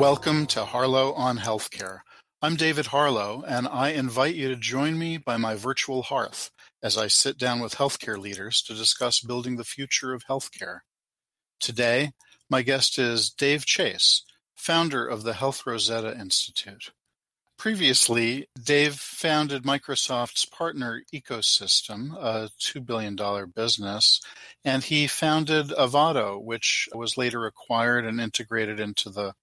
Welcome to Harlow on Healthcare. I'm David Harlow, and I invite you to join me by my virtual hearth as I sit down with healthcare leaders to discuss building the future of healthcare. Today, my guest is Dave Chase, founder of the Health Rosetta Institute. Previously, Dave founded Microsoft's partner ecosystem, a $2 billion business, and he founded Avado, which was later acquired and integrated into the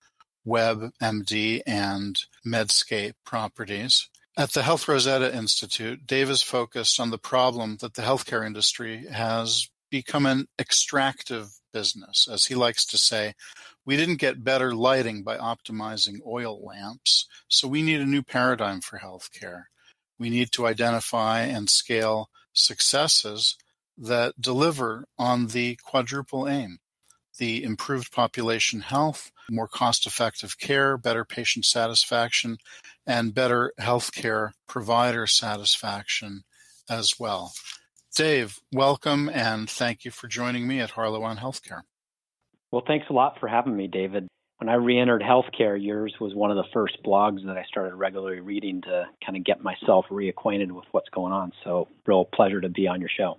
WebMD and Medscape properties. At the Health Rosetta Institute, Dave is focused on the problem that the healthcare industry has become an extractive business. As he likes to say, we didn't get better lighting by optimizing oil lamps, so we need a new paradigm for healthcare. We need to identify and scale successes that deliver on the quadruple aim the improved population health, more cost effective care, better patient satisfaction, and better healthcare provider satisfaction as well. Dave, welcome and thank you for joining me at Harlow on Healthcare. Well, thanks a lot for having me, David. When I re entered healthcare, yours was one of the first blogs that I started regularly reading to kind of get myself reacquainted with what's going on. So, real pleasure to be on your show.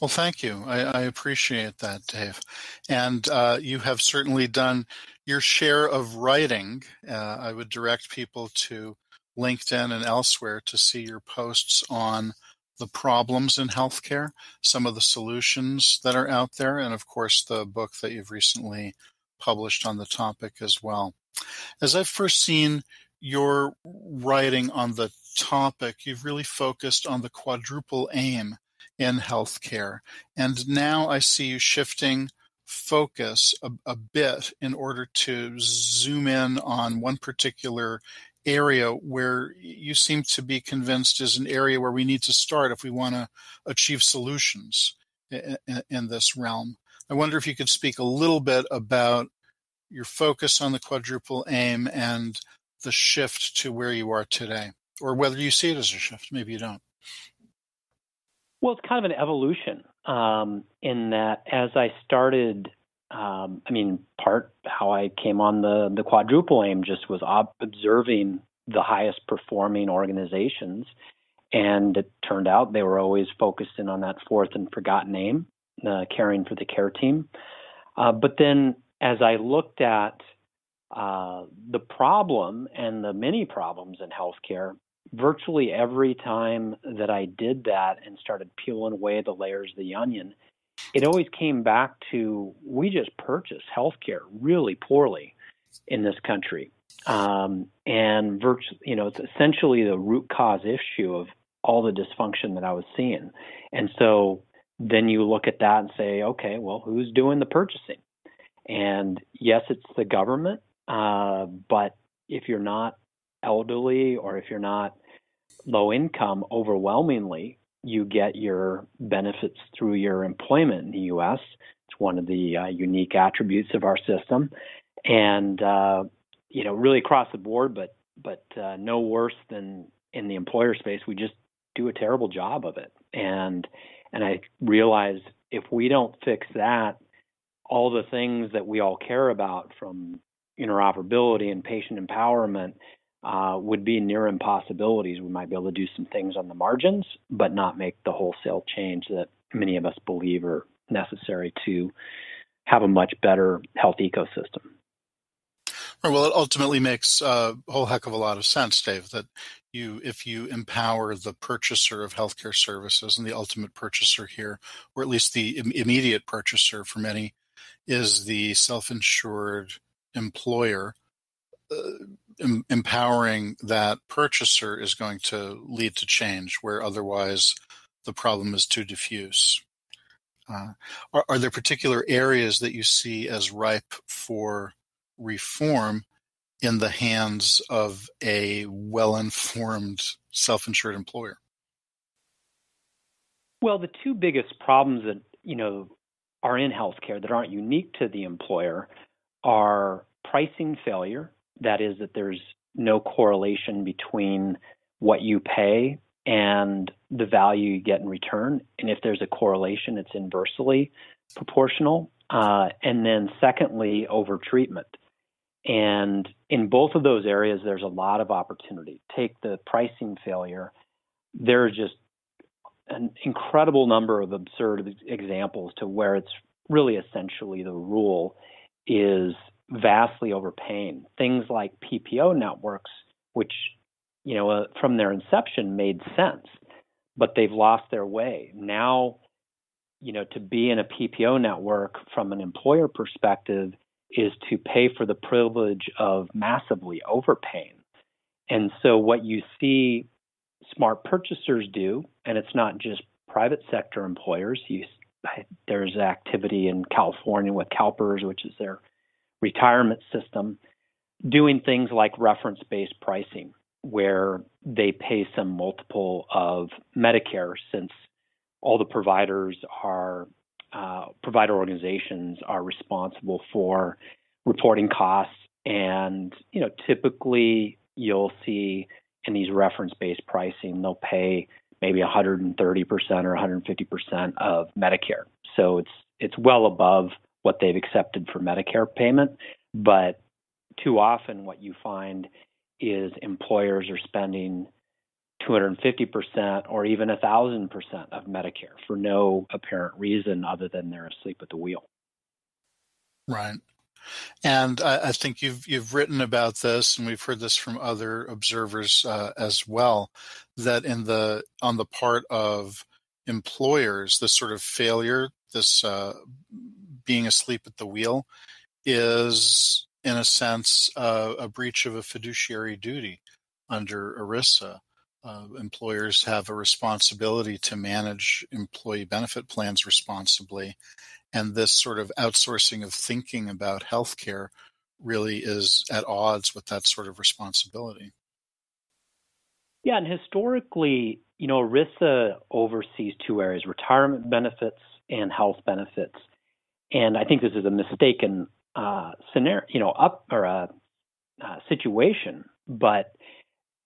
Well, thank you. I, I appreciate that, Dave. And uh, you have certainly done your share of writing. Uh, I would direct people to LinkedIn and elsewhere to see your posts on the problems in healthcare, some of the solutions that are out there, and of course, the book that you've recently published on the topic as well. As I've first seen your writing on the topic, you've really focused on the quadruple aim in healthcare. And now I see you shifting focus a, a, bit in order to zoom in on one particular area where you seem to be convinced is an area where we need to start if we want to achieve solutions in, in, in this realm. I wonder if you could speak a little bit about your focus on the quadruple aim and the shift to where you are today, or whether you see it as a shift. Maybe you don't. Well, it's kind of an evolution um, in that as I started, um, I mean, part how I came on the the quadruple aim just was ob- observing the highest performing organizations, and it turned out they were always focused in on that fourth and forgotten aim, uh, caring for the care team. Uh, but then, as I looked at uh, the problem and the many problems in healthcare, virtually every time that I did that and started peeling away the layers of the onion, it always came back to we just purchased healthcare really poorly in this country. Um, and virtually, you know, it's essentially the root cause issue of all the dysfunction that I was seeing. And so then you look at that and say, okay, well, who's doing the purchasing? And yes, it's the government, uh, but if you're not elderly or if you're not low income, overwhelmingly, you get your benefits through your employment in the U.S. It's one of the uh, unique attributes of our system, and uh, you know, really across the board, but but uh, no worse than in the employer space. We just do a terrible job of it, and and I realize if we don't fix that, all the things that we all care about, from interoperability and patient empowerment uh, would be near impossibilities. We might be able to do some things on the margins, but not make the wholesale change that many of us believe are necessary to have a much better health ecosystem. Well, it ultimately makes a whole heck of a lot of sense, Dave, that you, if you empower the purchaser of healthcare services and the ultimate purchaser here, or at least the Im- immediate purchaser for many, is the self-insured employer. Uh, em- empowering that purchaser is going to lead to change where otherwise the problem is too diffuse. Uh, are, are, there particular areas that you see as ripe for reform in the hands of a well-informed self-insured employer? Well, the two biggest problems that you know are in healthcare that aren't unique to the employer are pricing failure that is, that there's no correlation between what you pay and the value you get in return. And if there's a correlation, it's inversely proportional. Uh, and then, secondly, over treatment. And in both of those areas, there's a lot of opportunity. Take the pricing failure. There are just an incredible number of absurd examples to where it's really essentially the rule is vastly overpaying. Things like PPO networks, which you know uh, from their inception made sense, but they've lost their way. Now, you know, to be in a PPO network from an employer perspective is to pay for the privilege of massively overpaying. And so what you see smart purchasers do, and it's not just private sector employers. You, there's activity in California with CalPERS, which is their retirement system, doing things like reference based pricing, where they pay some multiple of Medicare since all the providers are uh, provider organizations are responsible for reporting costs. And you know typically you'll see in these reference based pricing they'll pay maybe 130% or 150% of Medicare. So it's it's well above what they've accepted for Medicare payment. But too often, what you find is employers are spending 250% or even 1,000% of Medicare for no apparent reason other than they're asleep at the wheel. Right. And I, I, think you've you've written about this, and we've heard this from other observers uh, as well. That in the on the part of employers, this sort of failure, this uh, being asleep at the wheel is, in a sense, uh, a breach of a fiduciary duty under ERISA. Uh, employers have a responsibility to manage employee benefit plans responsibly, and this sort of outsourcing of thinking about healthcare really is at odds with that sort of responsibility. Yeah, and historically, you know, ERISA oversees two areas retirement benefits and health benefits. And I think this is a mistaken uh, scenario, you know, up or a uh, situation. But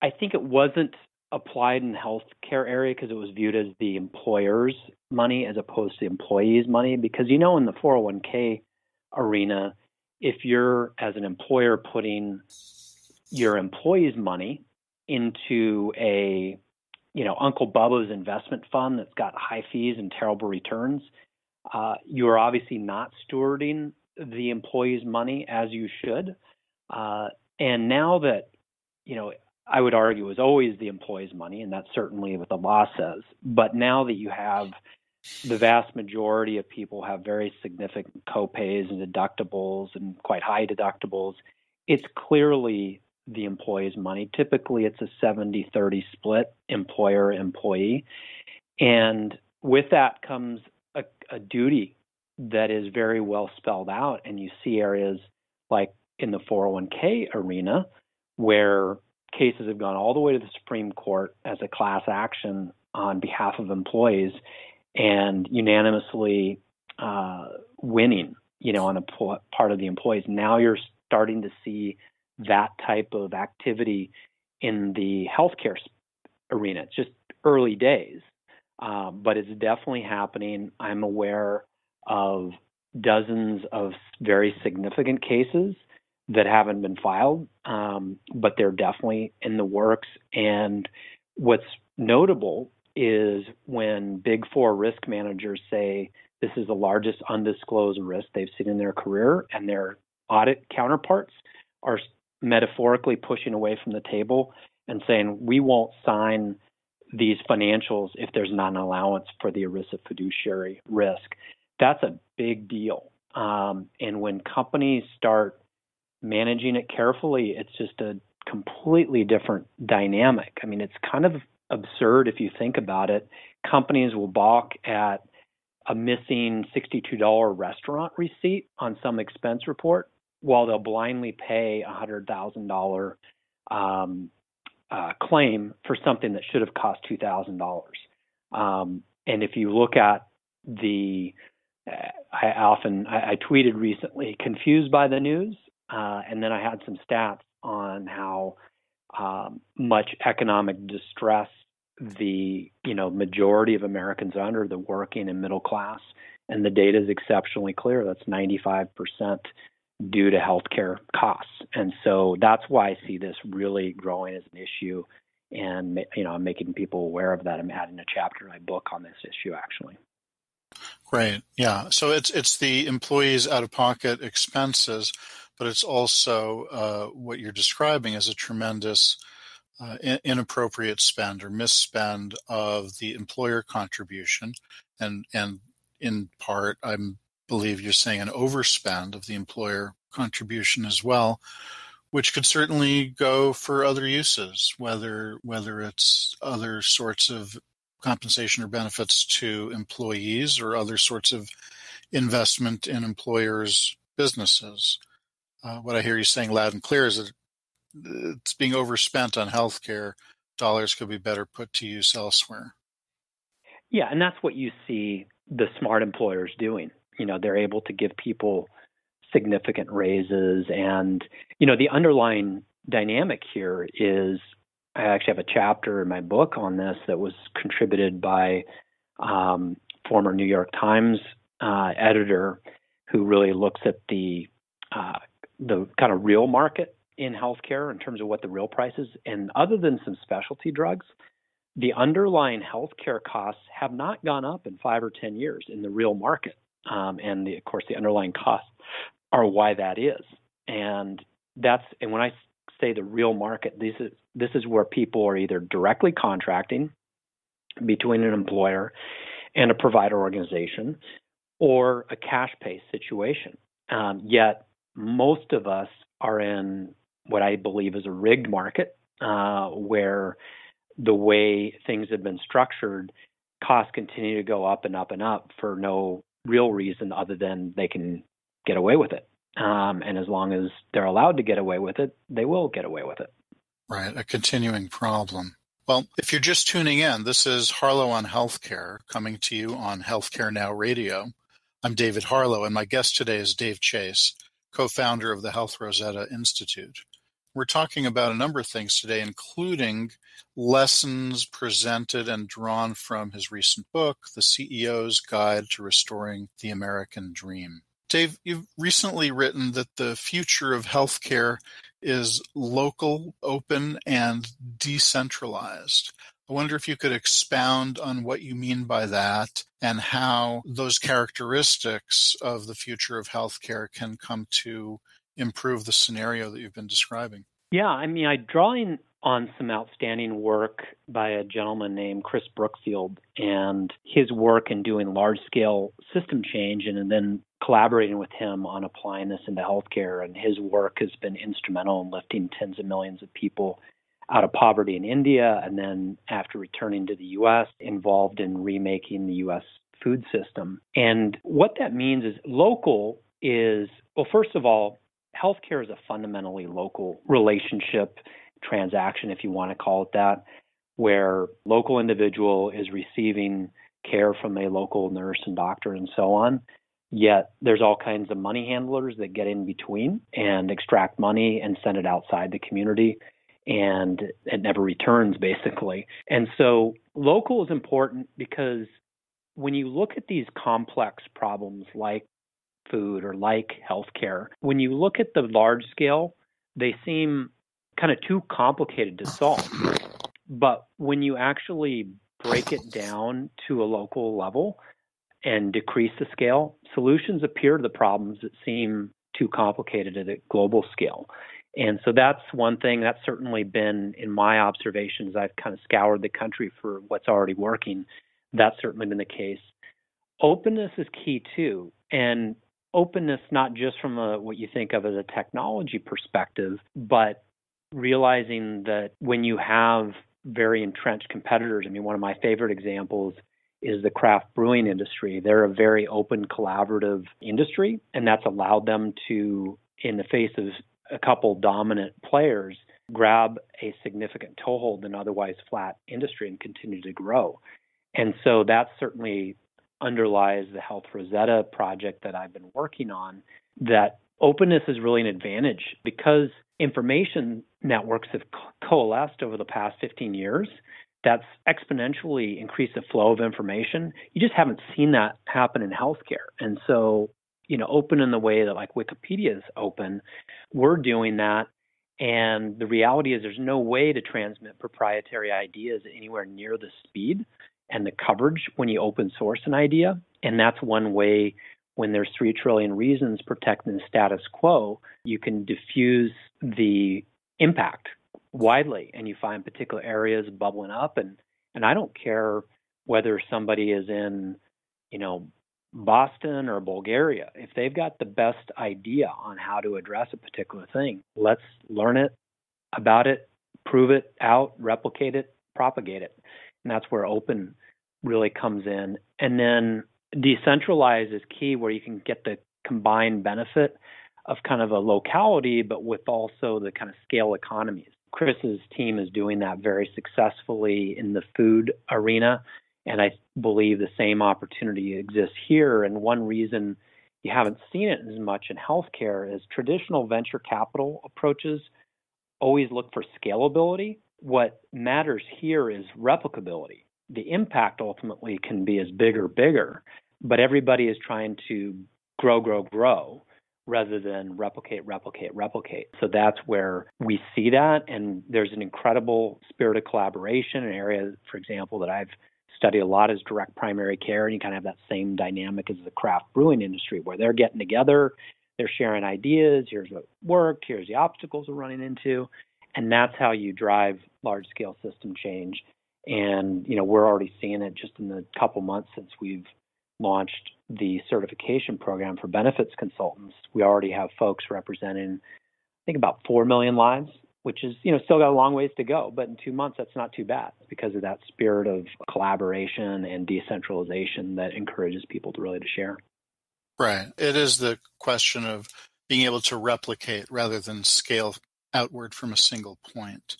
I think it wasn't applied in the healthcare area because it was viewed as the employer's money as opposed to the employees' money. Because you know, in the 401k arena, if you're as an employer putting your employees' money into a you know Uncle Bubba's investment fund that's got high fees and terrible returns, uh, you are obviously not stewarding the employee's money as you should. Uh, and now that, you know, I would argue is always the employee's money, and that's certainly what the law says. But now that you have the vast majority of people have very significant copays and deductibles and quite high deductibles, it's clearly the employee's money. Typically, it's a 70 30 split employer employee. And with that comes a, duty that is very well spelled out. And you see areas like in the 401k arena where cases have gone all the way to the Supreme Court as a class action on behalf of employees and unanimously uh, winning, you know, on a part of the employees. Now you're starting to see that type of activity in the healthcare arena. It's just early days, uh, but it's definitely happening. I'm aware of dozens of very significant cases that haven't been filed, um, but they're definitely in the works. And what's notable is when big four risk managers say this is the largest undisclosed risk they've seen in their career, and their audit counterparts are metaphorically pushing away from the table and saying, we won't sign these financials if there's not an allowance for the ERISA fiduciary risk. That's a big deal. Um, and when companies start managing it carefully, it's just a completely different dynamic. I mean, it's kind of absurd if you think about it. Companies will balk at a missing $62 restaurant receipt on some expense report while they'll blindly pay a $100,000 um, uh, claim for something that should have cost two thousand um, dollars. And if you look at the, uh, I often I, I, tweeted recently, confused by the news, uh, and then I had some stats on how um, much economic distress the you know majority of Americans under the working and middle class, and the data is exceptionally clear. That's 95 percent due to healthcare costs. And so that's why I see this really growing as an issue and you know I'm making people aware of that. I'm adding a chapter in my book on this issue actually. Great. Yeah. So it's it's the employees' out-of-pocket expenses, but it's also uh, what you're describing as a tremendous uh, inappropriate spend or misspend of the employer contribution, and and in part, I believe you're saying an overspend of the employer contribution as well, which could certainly go for other uses, whether whether it's other sorts of compensation or benefits to employees or other sorts of investment in employers' businesses. Uh, what I hear you saying loud and clear is that it's being overspent on healthcare. Dollars could be better put to use elsewhere. Yeah, and that's what you see the smart employers doing. You know, they're able to give people significant raises, and you know, the underlying dynamic here is I actually have a chapter in my book on this that was contributed by um, former New York Times uh, editor who really looks at the uh, the kind of real market in healthcare in terms of what the real price is. And other than some specialty drugs, the underlying healthcare costs have not gone up in five or 10 years in the real market. Um, and the, of course, the underlying costs are why that is. And that's, and when I say the real market, this is, this is where people are either directly contracting between an employer and a provider organization or a cash pay situation. Um, yet most of us are in what I believe is a rigged market uh, where the way things have been structured, costs continue to go up and up and up for no real reason other than they can get away with it. Um, and as long as they're allowed to get away with it, they will get away with it. Right, a continuing problem. Well, if you're just tuning in, this is Harlow on Healthcare coming to you on Healthcare Now Radio. I'm David Harlow, and my guest today is Dave Chase, co founder of the Health Rosetta Institute. We're talking about a number of things today, including lessons presented and drawn from his recent book, The CEO's Guide to Restoring the American Dream. Dave, you've recently written that the future of healthcare is local, open, and decentralized. I wonder if you could expound on what you mean by that and how those characteristics of the future of healthcare can come to improve the scenario that you've been describing? Yeah, I mean, I drawing on some outstanding work by a gentleman named Chris Brookfield and his work in doing large scale system change and, and then collaborating with him on applying this into healthcare. And his work has been instrumental in lifting tens of millions of people out of poverty in India. And then after returning to the US, involved in remaking the US food system. And what that means is local is, well, first of all, healthcare is a fundamentally local relationship transaction, if you want to call it that, where local individual is receiving care from a local nurse and doctor and so on. Yet there's all kinds of money handlers that get in between and extract money and send it outside the community and it never returns basically. And so local is important because when you look at these complex problems like food or like healthcare, when you look at the large scale, they seem kind of too complicated to solve. But when you actually break it down to a local level and decrease the scale, solutions appear to the problems that seem too complicated at a global scale. And so that's one thing that's certainly been in my observations. I've kind of scoured the country for what's already working. That's certainly been the case. Openness is key too. And openness not just from a, what you think of as a technology perspective, but realizing that when you have very entrenched competitors, I mean, one of my favorite examples is the craft brewing industry. They're a very open, collaborative industry, and that's allowed them to, in the face of a couple dominant players, grab a significant toehold in otherwise flat industry and continue to grow. And so that's certainly underlies the Health Rosetta project that I've been working on that openness is really an advantage because information networks have co- coalesced over the past 15 years. That's exponentially increased the flow of information. You just haven't seen that happen in healthcare. And so, you know, open in the way that like Wikipedia is open. We're doing that. And the reality is there's no way to transmit proprietary ideas anywhere near the speed and the coverage when you open source an idea. And that's one way when there's 3 trillion reasons protecting the status quo, you can diffuse the impact widely and you find particular areas bubbling up and and I don't care whether somebody is in you know Boston or Bulgaria if they've got the best idea on how to address a particular thing let's learn it about it prove it out replicate it propagate it and that's where open really comes in and then decentralize is key where you can get the combined benefit of kind of a locality but with also the kind of scale economies Chris's team is doing that very successfully in the food arena. And I believe the same opportunity exists here. And one reason you haven't seen it as much in healthcare is traditional venture capital approaches always look for scalability. What matters here is replicability. The impact ultimately can be as big or bigger, but everybody is trying to grow, grow, grow rather than replicate, replicate, replicate. So that's where we see that. And there's an incredible spirit of collaboration. An area, for example, that I've studied a lot is direct primary care. And you kind of have that same dynamic as the craft brewing industry where they're getting together, they're sharing ideas. Here's what worked, here's the obstacles we're running into. And that's how you drive large scale system change. And, you know, we're already seeing it just in the couple months since we've launched the certification program for benefits consultants, we already have folks representing, I think, about 4 million lives, which is, you know, still got a long ways to go. But in two months, that's not too bad because of that spirit of collaboration and decentralization that encourages people to really to share. Right. It is the question of being able to replicate rather than scale outward from a single point.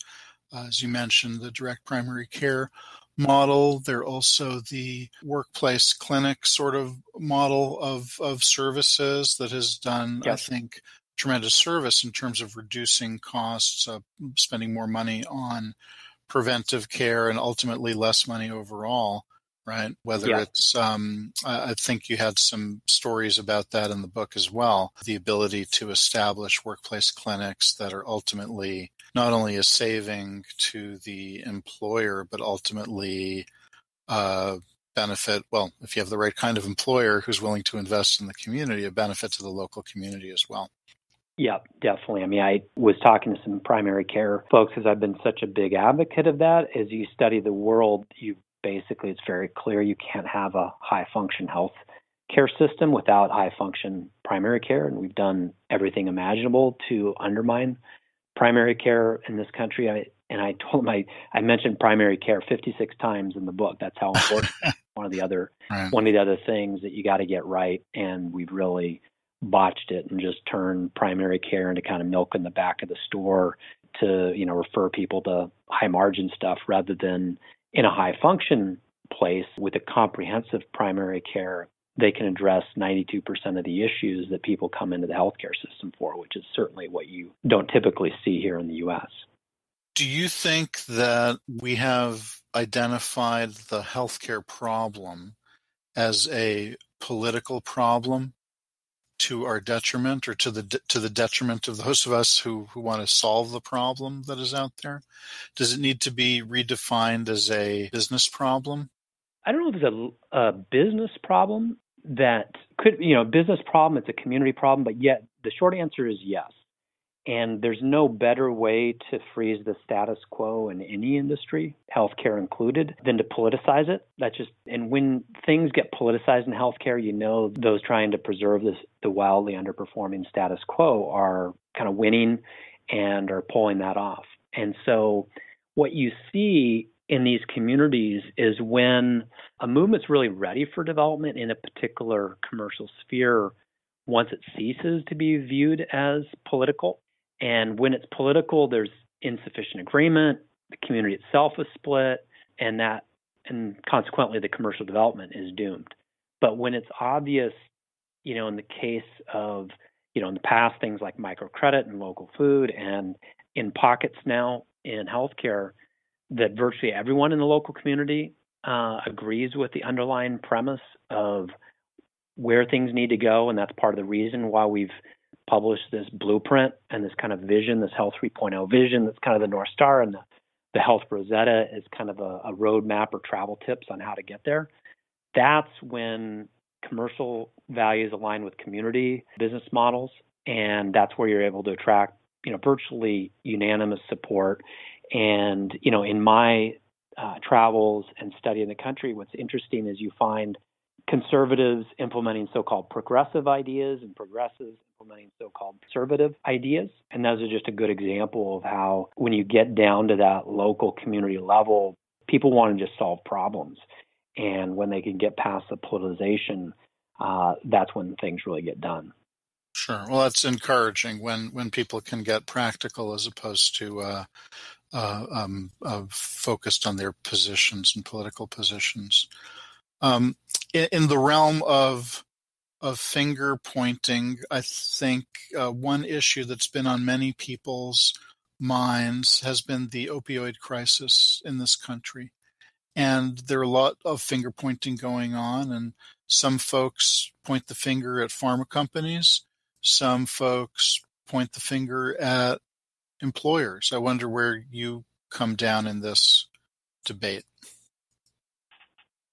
Uh, as you mentioned, the direct primary care model. They're also the workplace clinic sort of model of, of services that has done, yes. I think, tremendous service in terms of reducing costs, uh, spending more money on preventive care, and ultimately less money overall. Right. Whether yeah. it's, um, I think you had some stories about that in the book as well. The ability to establish workplace clinics that are ultimately not only a saving to the employer, but ultimately uh, benefit, well, if you have the right kind of employer who's willing to invest in the community, a benefit to the local community as well. Yeah, definitely. I mean, I was talking to some primary care folks because I've been such a big advocate of that. As you study the world, you basically, it's very clear you can't have a high function health care system without high function primary care. And we've done everything imaginable to undermine primary care in this country. I, and I told him I, I mentioned primary care 56 times in the book. That's how important. one of the other right. one of the other things that you got to get right, and we've really botched it and just turned primary care into kind of milk in the back of the store to you know refer people to high margin stuff rather than in a high function place with a comprehensive primary care they can address 92% of the issues that people come into the healthcare system for, which is certainly what you don't typically see here in the US. Do you think that we have identified the healthcare problem as a political problem to our detriment or to the to the detriment of those of us who, who want to solve the problem that is out there? Does it need to be redefined as a business problem? I don't know if it's a, a business problem that could, you know, business problem, it's a community problem, but yet the short answer is yes. And there's no better way to freeze the status quo in any industry, healthcare included, than to politicize it. That's just, and when things get politicized in healthcare, you know, those trying to preserve this, the wildly underperforming status quo are kind of winning and are pulling that off. And so what you see in these communities is when a movement's really ready for development in a particular commercial sphere once it ceases to be viewed as political. And when it's political, there's insufficient agreement, the community itself is split, and that and consequently the commercial development is doomed. But when it's obvious, you know, in the case of, you know, in the past things like microcredit and local food and in pockets now in healthcare, that virtually everyone in the local community uh, agrees with the underlying premise of where things need to go, and that's part of the reason why we've published this blueprint and this kind of vision, this Health 3.0 vision that's kind of the North Star, and the, the Health Rosetta is kind of a, a roadmap or travel tips on how to get there. That's when commercial values align with community business models, and that's where you're able to attract, you know, virtually unanimous support. And you know, in my uh, travels and study in the country, what's interesting is you find conservatives implementing so-called progressive ideas and progressives implementing so-called conservative ideas. And those are just a good example of how when you get down to that local community level, people want to just solve problems. And when they can get past the politicization, uh, that's when things really get done. Sure. Well, that's encouraging when when people can get practical as opposed to uh, uh, um, uh, focused on their positions and political positions. Um, in, in, the realm of of finger pointing, I think uh, one issue that's been on many people's minds has been the opioid crisis in this country, and there are a lot of finger pointing going on, and some folks point the finger at pharma companies, some folks point the finger at employers. I wonder where you come down in this debate.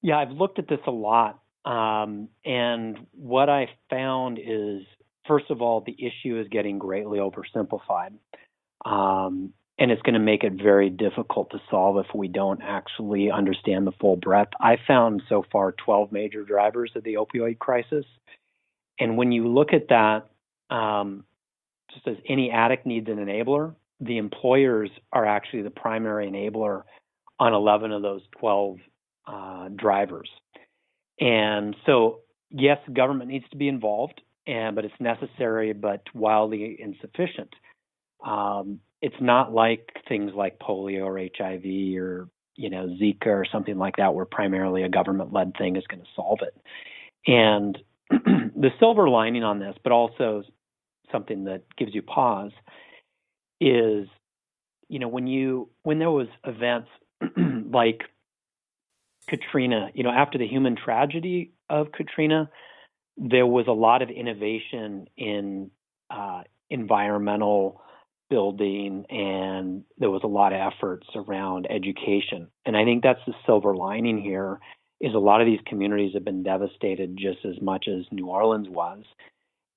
Yeah, I've looked at this a lot. Um, and what I found is, first of all, the issue is getting greatly oversimplified. Um, and it's going to make it very difficult to solve if we don't actually understand the full breadth. I found so far 12 major drivers of the opioid crisis. And when you look at that, um, just as any addict needs an enabler, the employers are actually the primary enabler on 11 of those 12 uh, drivers. And so, yes, government needs to be involved, and but it's necessary, but wildly insufficient. Um, it's not like things like polio or HIV or you know Zika or something like that, where primarily a government-led thing is going to solve it. And the silver lining on this, but also something that gives you pause, is you know when you when there was events like Katrina, you know, after the human tragedy of Katrina, there was a lot of innovation in uh, environmental building and there was a lot of efforts around education. And I think that's the silver lining here is a lot of these communities have been devastated just as much as New Orleans was.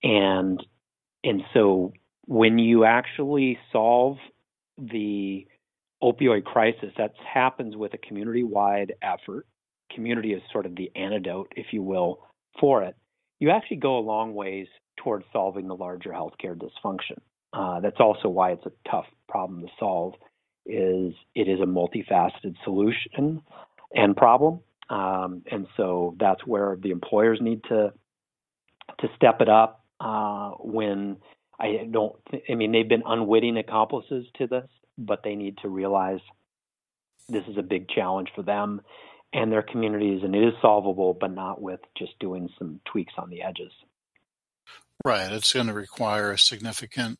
And and so when you actually solve the opioid crisis, that happens with a community wide effort. Community is sort of the antidote, if you will, for it. You actually go a long ways towards solving the larger healthcare dysfunction. Uh, that's also why it's a tough problem to solve. Is it is a multifaceted solution and problem, um, and so that's where the employers need to to step it up uh, when I don't. I mean, they've been unwitting accomplices to this, but they need to realize this is a big challenge for them and their communities, and it is solvable, but not with just doing some tweaks on the edges. Right. It's going to require a significant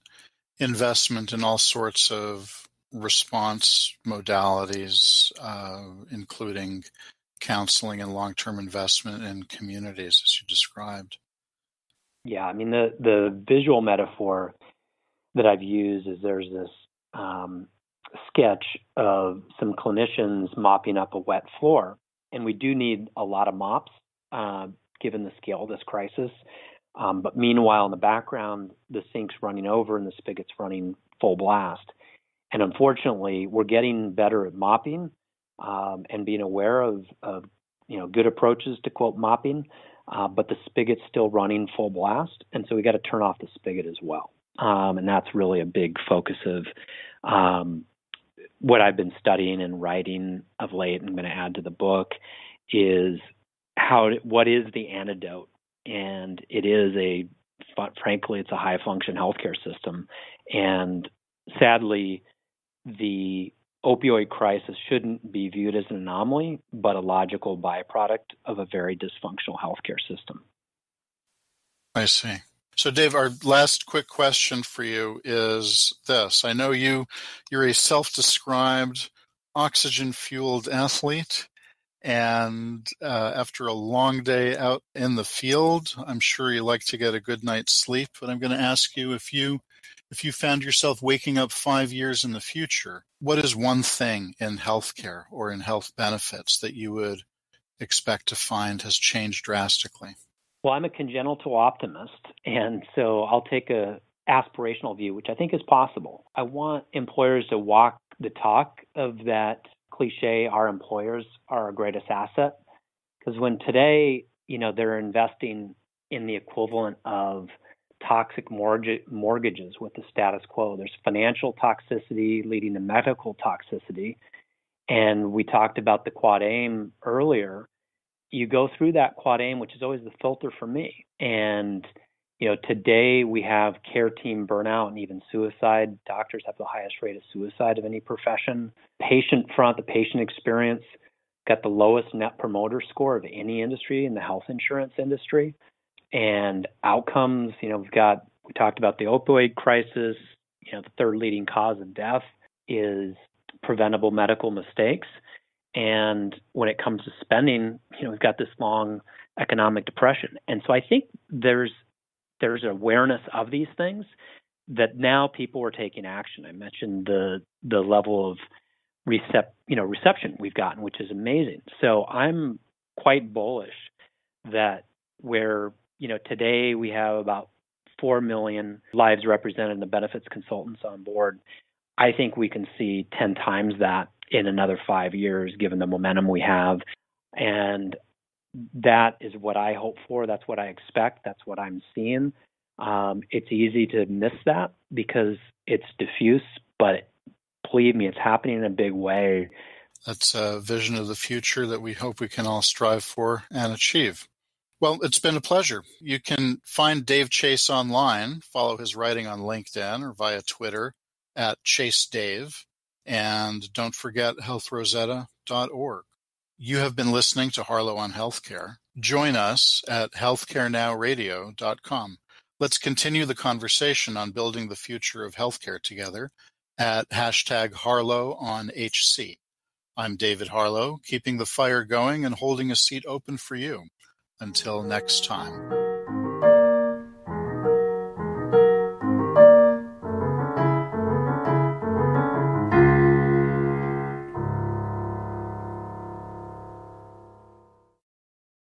investment in all sorts of response modalities, uh, including counseling and long term investment in communities, as you described. Yeah, I mean the the visual metaphor that I've used is there's this um, sketch of some clinicians mopping up a wet floor, and we do need a lot of mops uh, given the scale of this crisis. Um, but meanwhile, in the background, the sink's running over and the spigot's running full blast. And unfortunately, we're getting better at mopping um, and being aware of, of, you know good approaches to quote mopping uh, but the spigot's still running full blast, and so we got to turn off the spigot as well. Um, and that's really a big focus of um, what I've been studying and writing of late. And I'm going to add to the book is how what is the antidote, and it is a frankly it's a high function healthcare system, and sadly the opioid crisis shouldn't be viewed as an anomaly, but a logical byproduct of a very dysfunctional healthcare system. I see. So, Dave, our last quick question for you is this: I know you you're a self-described oxygen-fueled athlete, And uh, after a long day out in the field, I'm sure you like to get a good night's sleep. But I'm going to ask you if you if you found yourself waking up five years in the future, what is one thing in healthcare or in health benefits that you would expect to find has changed drastically? Well, I'm a congenital optimist, and so I'll take a aspirational view, which I think is possible. I want employers to walk the talk of that cliche, our employers are our greatest asset. Because when today, you know, they're investing in the equivalent of toxic mortgages with the status quo. There's financial toxicity leading to medical toxicity. And we talked about the quad aim earlier. You go through that quad aim, which is always the filter for me. And you know, today we have care team burnout and even suicide. Doctors have the highest rate of suicide of any profession. Patient front, the patient experience got the lowest net promoter score of any industry in the health insurance industry. And outcomes, you know, we've got, we talked about the opioid crisis. You know, the third leading cause of death is preventable medical mistakes. And when it comes to spending, you know, we've got this long economic depression. And so I think there's there's awareness of these things that now people are taking action. I mentioned the the level of you know reception we've gotten, which is amazing. So I'm quite bullish that where you know today we have about four million lives represented in the benefits consultants on board. I think we can see ten times that in another five years, given the momentum we have. And that is what I hope for. That's what I expect. That's what I'm seeing. Um, it's easy to miss that because it's diffuse, but believe me, it's happening in a big way. That's a vision of the future that we hope we can all strive for and achieve. Well, it's been a pleasure. You can find Dave Chase online, follow his writing on LinkedIn or via Twitter at Chase Dave, and don't forget healthrosetta.org. You have been listening to Harlow on Healthcare. Join us at healthcarenowradio.com. Let's continue the conversation on building the future of healthcare together at hashtag Harlow on HC. I'm David Harlow, keeping the fire going and holding a seat open for you. Until next time.